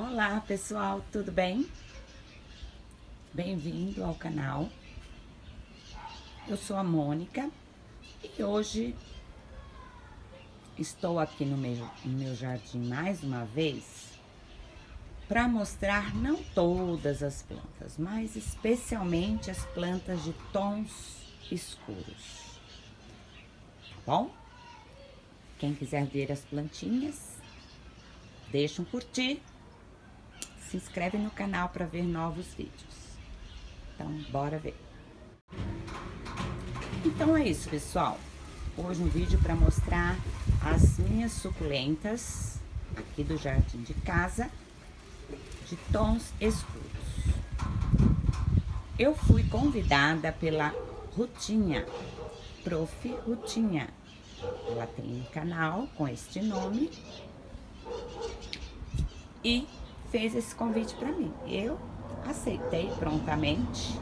Olá pessoal, tudo bem? Bem-vindo ao canal. Eu sou a Mônica e hoje estou aqui no meu, no meu jardim mais uma vez para mostrar não todas as plantas, mas especialmente as plantas de tons escuros. Tá bom? Quem quiser ver as plantinhas, deixa um curtir se inscreve no canal para ver novos vídeos. Então, bora ver. Então é isso, pessoal. Hoje um vídeo para mostrar as minhas suculentas aqui do jardim de casa de tons escuros. Eu fui convidada pela Rutinha, Prof. Rutinha. Ela tem um canal com este nome e fez esse convite para mim. Eu aceitei prontamente,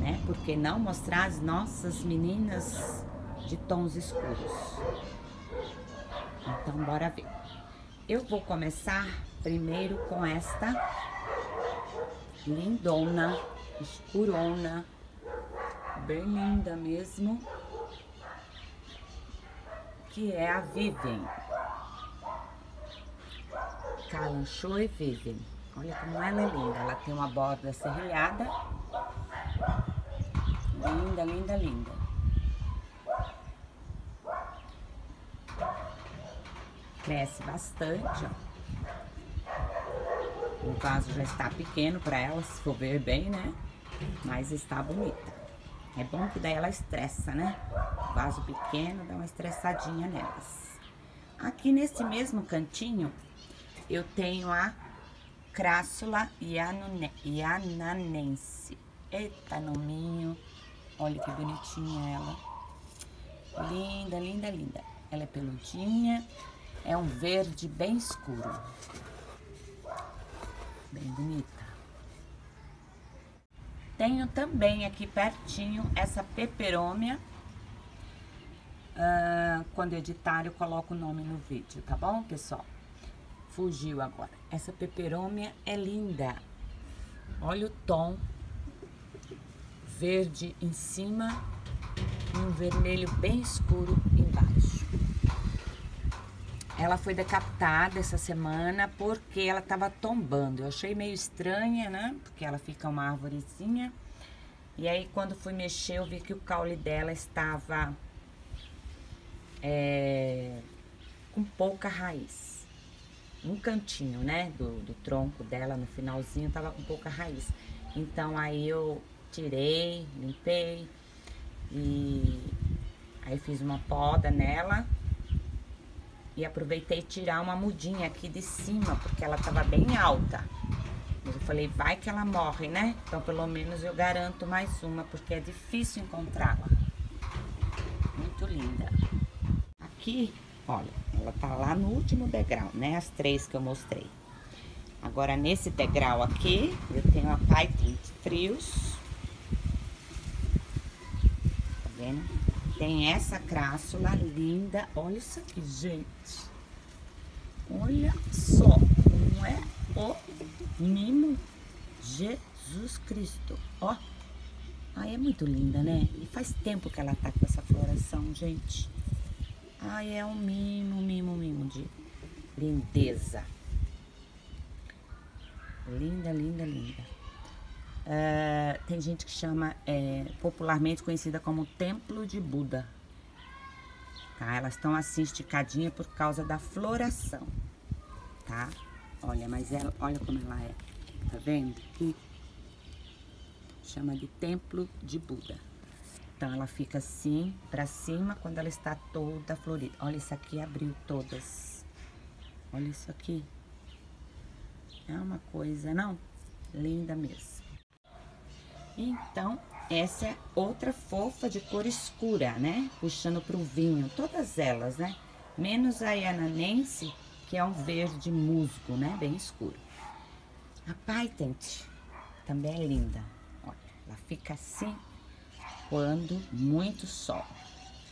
né? Porque não mostrar as nossas meninas de tons escuros. Então, bora ver. Eu vou começar primeiro com esta lindona, escurona, bem linda mesmo, que é a Vivian. Calanchou e Vivian. Olha como ela é linda. Ela tem uma borda serrilhada. Linda, linda, linda. Cresce bastante, ó. O vaso já está pequeno para ela, se for ver bem, né? Mas está bonita. É bom que daí ela estressa, né? O vaso pequeno dá uma estressadinha nelas. Aqui nesse mesmo cantinho, eu tenho a Crassula yananense. Eita, nominho. Olha que bonitinha ela. Linda, linda, linda. Ela é peludinha. É um verde bem escuro. Bem bonita. Tenho também aqui pertinho essa peperômia. Uh, quando editar, eu coloco o nome no vídeo, tá bom, pessoal? Fugiu agora. Essa peperômia é linda. Olha o tom verde em cima e um vermelho bem escuro embaixo. Ela foi decapitada essa semana porque ela estava tombando. Eu achei meio estranha, né? Porque ela fica uma árvorezinha. E aí, quando fui mexer, eu vi que o caule dela estava é, com pouca raiz um cantinho, né, do, do tronco dela, no finalzinho, tava com pouca raiz. Então, aí eu tirei, limpei e aí fiz uma poda nela e aproveitei tirar uma mudinha aqui de cima, porque ela tava bem alta. Mas eu falei, vai que ela morre, né? Então, pelo menos eu garanto mais uma, porque é difícil encontrá-la. Muito linda. Aqui Olha, ela tá lá no último degrau, né? As três que eu mostrei. Agora, nesse degrau aqui, eu tenho a Python Frios. Tá vendo? Tem essa crássula linda. Olha isso aqui, gente. Olha só como é o mimo Jesus Cristo. Ó. Ai, é muito linda, né? E faz tempo que ela tá com essa floração, gente. Ai, é um mimo, mimo, mimo de lindeza. Linda, linda, linda. É, tem gente que chama, é, popularmente conhecida como Templo de Buda. Tá? Elas estão assim esticadinhas por causa da floração, tá? Olha, mas ela, olha como ela é. Tá vendo? Chama de Templo de Buda. Então, ela fica assim, pra cima, quando ela está toda florida. Olha, isso aqui abriu todas. Olha isso aqui. É uma coisa, não? Linda mesmo. Então, essa é outra fofa de cor escura, né? Puxando pro vinho. Todas elas, né? Menos a Yananense, que é um verde musgo, né? Bem escuro. A Patent também é linda. Olha, ela fica assim, quando muito sol,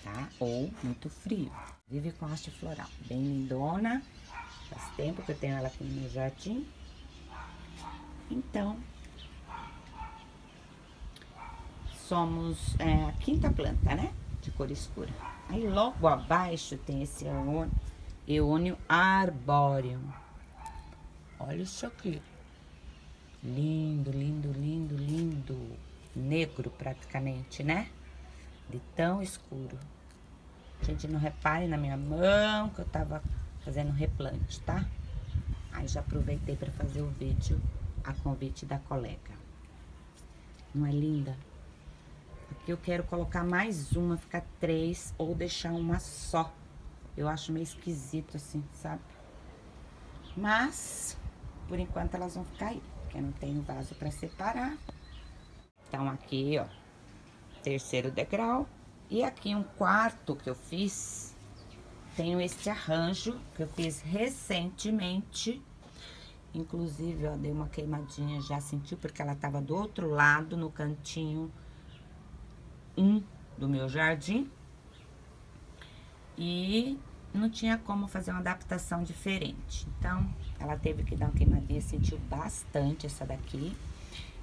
tá? Ou muito frio. Vive com haste floral, bem lindona. Faz tempo que eu tenho ela aqui no meu jardim. Então, somos é, a quinta planta, né? De cor escura. Aí logo abaixo tem esse eônio arbóreo. Olha isso aqui. Lindo, lindo, lindo, lindo. Negro praticamente, né? De tão escuro. Gente, não repare na minha mão que eu tava fazendo replante, tá? Aí já aproveitei para fazer o vídeo a convite da colega. Não é linda? Aqui eu quero colocar mais uma, ficar três ou deixar uma só. Eu acho meio esquisito assim, sabe? Mas, por enquanto elas vão ficar aí, porque eu não tenho vaso para separar. Então aqui, ó, terceiro degrau. E aqui um quarto que eu fiz, tenho este arranjo que eu fiz recentemente. Inclusive, ó, dei uma queimadinha, já sentiu, porque ela tava do outro lado, no cantinho 1 um do meu jardim. E não tinha como fazer uma adaptação diferente. Então, ela teve que dar uma queimadinha, sentiu bastante essa daqui.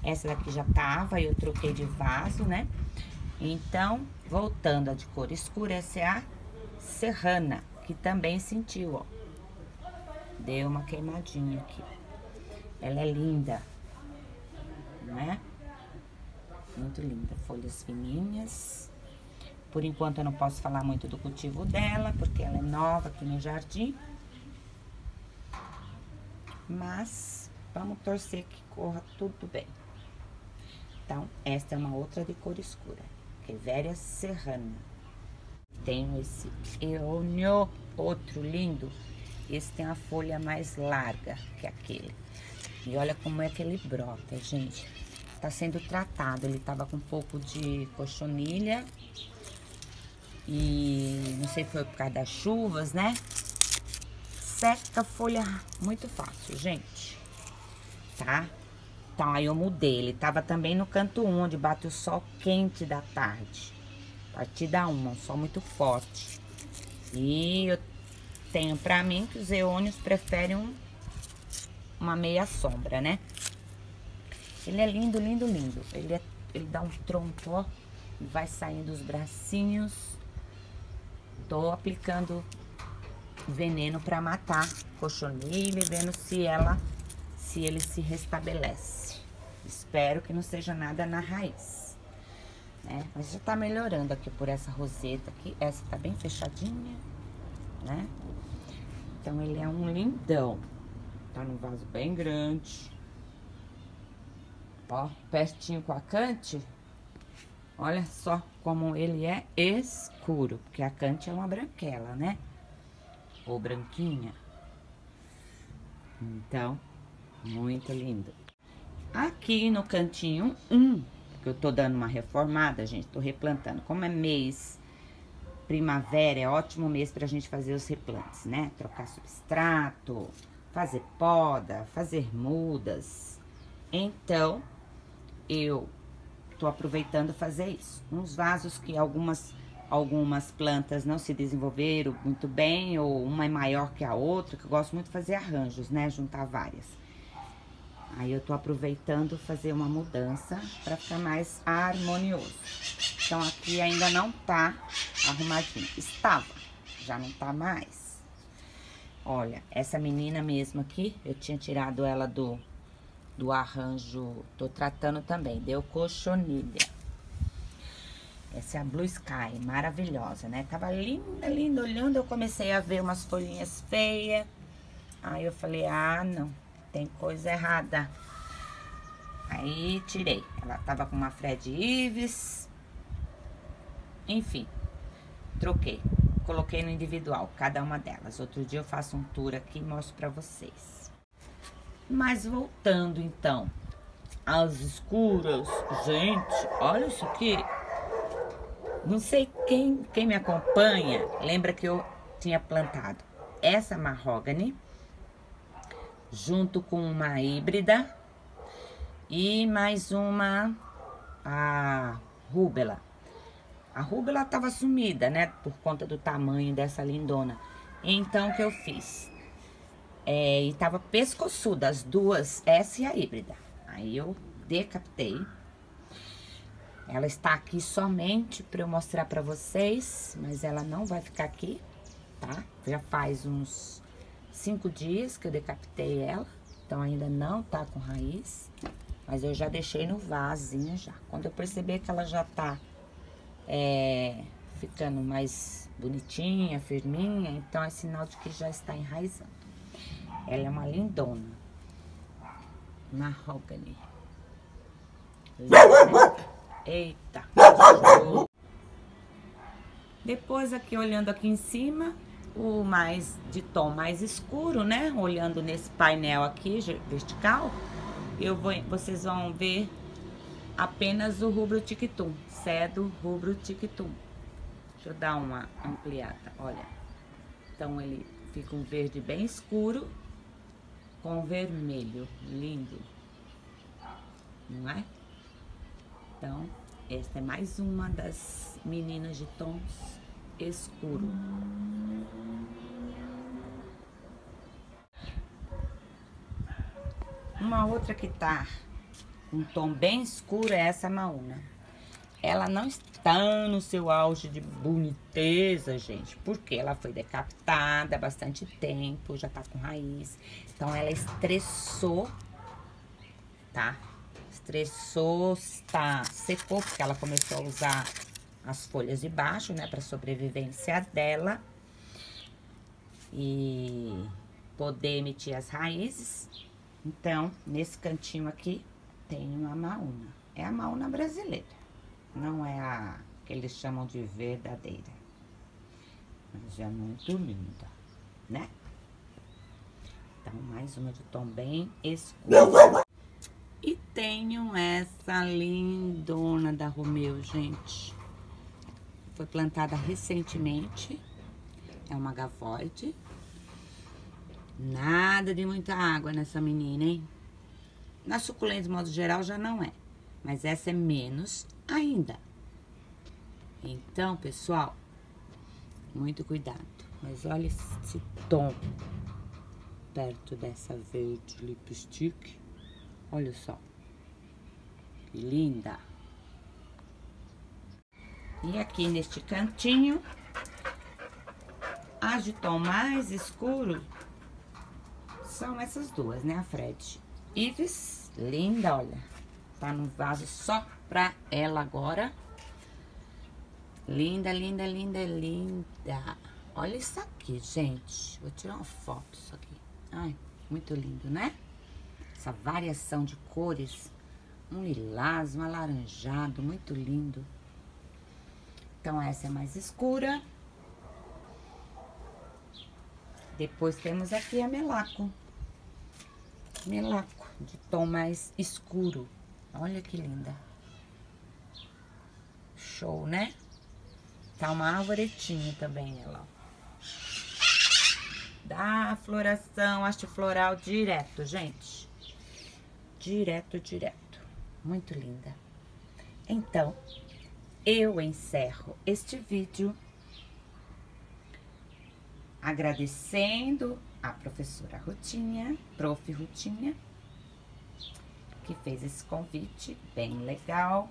Essa daqui já tava, eu troquei de vaso, né? Então, voltando a de cor escura, essa é a serrana, que também sentiu, ó. Deu uma queimadinha aqui. Ela é linda, né? Muito linda, folhas fininhas. Por enquanto eu não posso falar muito do cultivo dela, porque ela é nova aqui no jardim. Mas vamos torcer que corra tudo bem. Então, esta é uma outra de cor escura, Revéria serrana. Tenho esse eônio, outro lindo. Esse tem a folha mais larga que aquele. E olha como é que ele brota, gente. Tá sendo tratado. Ele tava com um pouco de cochonilha. E não sei se foi por causa das chuvas, né? Seca folha muito fácil, gente. Tá? Então, aí eu mudei. Ele tava também no canto 1, onde bate o sol quente da tarde. A partir da 1, um sol muito forte. E eu tenho pra mim que os eônios preferem um uma meia sombra, né? Ele é lindo, lindo, lindo. Ele, é, ele dá um tronco, ó. Vai saindo os bracinhos. Tô aplicando veneno para matar cochonilha, vendo se ela, se ele se restabelece. Espero que não seja nada na raiz, né? Mas já tá melhorando aqui por essa roseta aqui. Essa tá bem fechadinha, né? Então, ele é um lindão. Tá num vaso bem grande. Ó, pertinho com a cante. Olha só como ele é escuro. Porque a cante é uma branquela, né? Ou branquinha. Então, muito lindo. Aqui no cantinho 1, um, que eu tô dando uma reformada, gente, tô replantando. Como é mês primavera, é ótimo mês pra gente fazer os replantes, né? Trocar substrato, fazer poda, fazer mudas. Então, eu tô aproveitando fazer isso. Uns vasos que algumas algumas plantas não se desenvolveram muito bem, ou uma é maior que a outra, que eu gosto muito de fazer arranjos, né? Juntar várias. Aí eu tô aproveitando fazer uma mudança para ficar mais harmonioso. Então aqui ainda não tá arrumadinho. Estava, já não tá mais. Olha, essa menina mesmo aqui, eu tinha tirado ela do, do arranjo, tô tratando também, deu cochonilha. Essa é a Blue Sky, maravilhosa, né? Tava linda, linda, olhando, eu comecei a ver umas folhinhas feias. Aí eu falei, ah, não, tem coisa errada. Aí tirei. Ela tava com uma Fred Ives. Enfim, troquei coloquei no individual, cada uma delas. Outro dia eu faço um tour aqui e mostro pra vocês. Mas voltando então às escuras, gente, olha isso aqui. Não sei quem, quem me acompanha, lembra que eu tinha plantado essa marrogane junto com uma híbrida e mais uma a rúbela. A rúbula estava sumida, né? Por conta do tamanho dessa lindona. Então, o que eu fiz? É, e tava pescoçuda, as duas, essa e a híbrida. Aí eu decapitei. Ela está aqui somente para eu mostrar para vocês, mas ela não vai ficar aqui, tá? Já faz uns cinco dias que eu decapitei ela, então ainda não tá com raiz, mas eu já deixei no vasinho já. Quando eu perceber que ela já tá é, ficando mais bonitinha, firminha, então é sinal de que já está enraizando. Ela é uma lindona. Mahogany. Eita. Depois aqui, olhando aqui em cima, o mais de tom mais escuro, né? Olhando nesse painel aqui, vertical, eu vou, vocês vão ver apenas o rubro tictum, cedo rubro tictum. Deixa eu dar uma ampliada, olha. Então, ele fica um verde bem escuro com vermelho, lindo. Não é? Então, esta é mais uma das meninas de tons escuro. Uma outra que tá um tom bem escuro é essa mauna. Ela não está no seu auge de boniteza, gente, porque ela foi decapitada há bastante tempo, já tá com raiz. Então, ela estressou, tá? Estressou, tá, secou, porque ela começou a usar as folhas de baixo, né, para sobrevivência dela. E poder emitir as raízes. Então, nesse cantinho aqui, tem uma mauna. É a mauna brasileira. Não é a que eles chamam de verdadeira. Mas é muito linda, né? Então, mais uma de tom bem escuro. E tenho essa lindona da Romeu, gente. Foi plantada recentemente. É uma gavoide. Nada de muita água nessa menina, hein? Na suculenta, de modo geral, já não é. Mas essa é menos ainda. Então, pessoal, muito cuidado. Mas olha esse tom perto dessa verde lipstick. Olha só. Que linda. E aqui neste cantinho, as de tom mais escuro são essas duas, né? A Fred Ives, linda, olha. Tá no vaso só pra ela agora. Linda, linda, linda, linda. Olha isso aqui, gente. Vou tirar uma foto disso aqui. Ai, muito lindo, né? Essa variação de cores. Um lilás, um alaranjado, muito lindo. Então, essa é mais escura. Depois temos aqui a melaco. Melaco, de tom mais escuro. Olha que linda. Show, né? Tá uma arvoretinha também, ela, ó. Da floração, haste floral direto, gente. Direto, direto. Muito linda. Então, eu encerro este vídeo agradecendo a professora Rutinha, prof. Rutinha, que fez esse convite bem legal.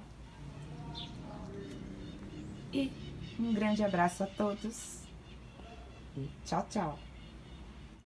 E um grande abraço a todos e tchau, tchau.